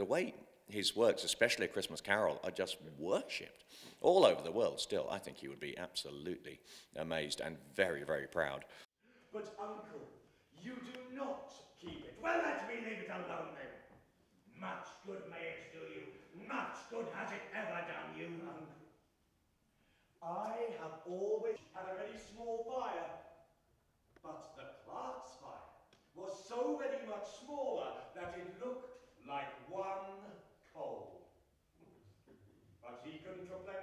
the way his works, especially A Christmas Carol, are just worshipped all over the world still, I think he would be absolutely amazed and very, very proud. But, Uncle, you do not keep it. Well, let me leave it alone then. Much good may it do you. Much good has it ever done you, Uncle. I have always had a very small fire, but the clerk's fire was so very much smaller so you couldn't